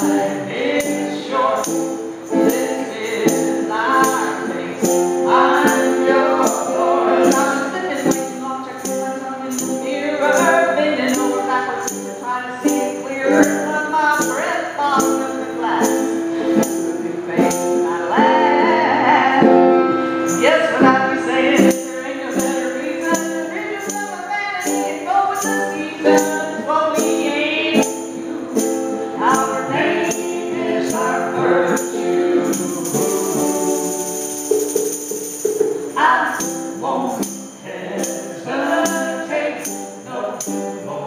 hesitate Lord.